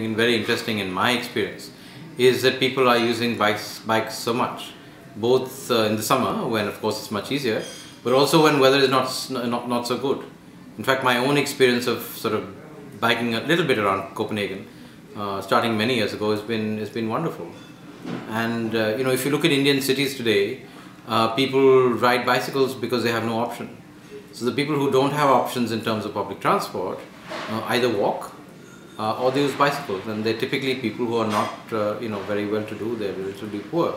been very interesting in my experience is that people are using bikes bikes so much both uh, in the summer when of course it's much easier but also when weather is not not not so good. In fact my own experience of sort of biking a little bit around Copenhagen uh, starting many years ago has been has been wonderful. And uh, you know if you look at Indian cities today uh, people ride bicycles because they have no option. So the people who don't have options in terms of public transport uh, either walk uh, or they use bicycles and they're typically people who are not uh, you know very well to do they're relatively poor.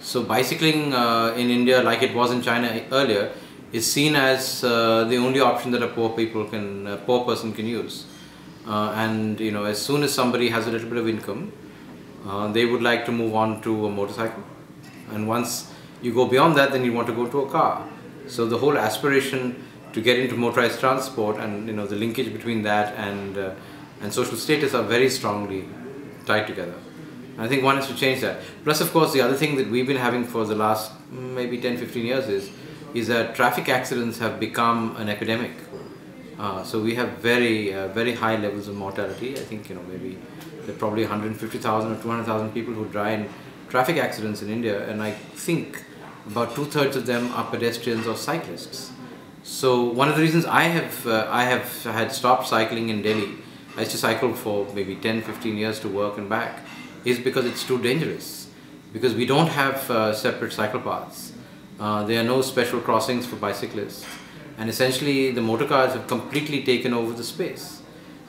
So bicycling uh, in India like it was in China earlier is seen as uh, the only option that a poor people can a poor person can use. Uh, and you know as soon as somebody has a little bit of income uh, they would like to move on to a motorcycle. And once you go beyond that then you want to go to a car. So the whole aspiration to get into motorized transport and you know the linkage between that and and social status are very strongly tied together. I think one has to change that. Plus, of course, the other thing that we've been having for the last maybe 10 15 years is, is that traffic accidents have become an epidemic. Uh, so we have very, uh, very high levels of mortality. I think, you know, maybe there are probably 150,000 or 200,000 people who die in traffic accidents in India, and I think about two thirds of them are pedestrians or cyclists. So one of the reasons I have, uh, I have had stopped cycling in Delhi I to cycle for maybe 10, 15 years to work and back, is because it's too dangerous. Because we don't have uh, separate cycle paths. Uh, there are no special crossings for bicyclists. And essentially the motor cars have completely taken over the space.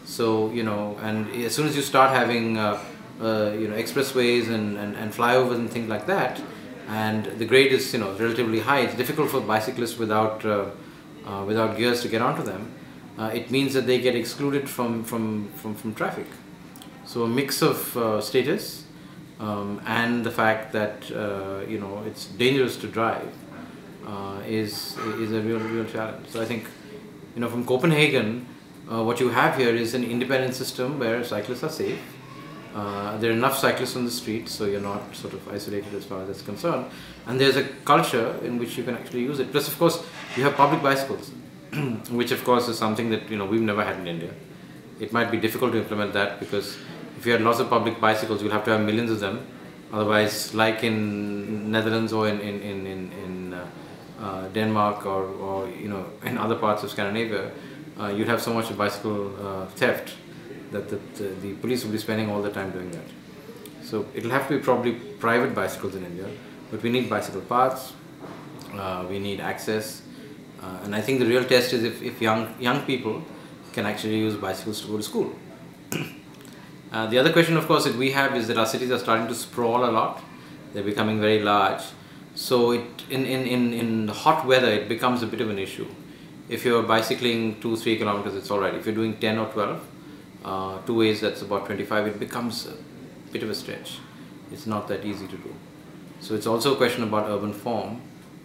So, you know, and as soon as you start having, uh, uh you know, expressways and, and, and flyovers and things like that, and the grade is, you know, relatively high, it's difficult for bicyclists without, uh, uh, without gears to get onto them uh, it means that they get excluded from, from, from, from traffic. So a mix of uh, status um, and the fact that uh, you know it's dangerous to drive uh, is, is a real, real challenge. So I think you know from Copenhagen, uh, what you have here is an independent system where cyclists are safe. Uh, there are enough cyclists on the street, so you're not sort of isolated as far as that's concerned. And there's a culture in which you can actually use it. Plus, of course, you have public bicycles. which of course is something that you know we've never had in India. It might be difficult to implement that because if you had lots of public bicycles, you'll have to have millions of them. Otherwise, like in Netherlands or in in in in, in uh, uh, Denmark or or you know in other parts of Scandinavia, uh, you'd have so much bicycle uh, theft that the, the, the police will be spending all the time doing that. So it'll have to be probably private bicycles in India, but we need bicycle paths. Uh, we need access uh, and I think the real test is if, if young, young people can actually use bicycles to go to school. uh, the other question, of course, that we have is that our cities are starting to sprawl a lot. They're becoming very large. So it, in, in, in, in hot weather, it becomes a bit of an issue. If you're bicycling two, three kilometers, it's all right. If you're doing 10 or 12, uh, two ways, that's about 25, it becomes a bit of a stretch. It's not that easy to do. So it's also a question about urban form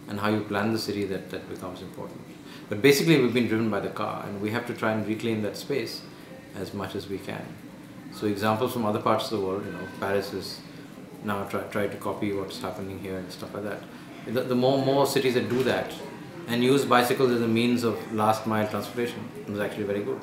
and how you plan the city that, that becomes important. But basically we've been driven by the car and we have to try and reclaim that space as much as we can. So examples from other parts of the world, you know, Paris is now try, try to copy what's happening here and stuff like that. The, the more more cities that do that and use bicycles as a means of last mile transportation is actually very good.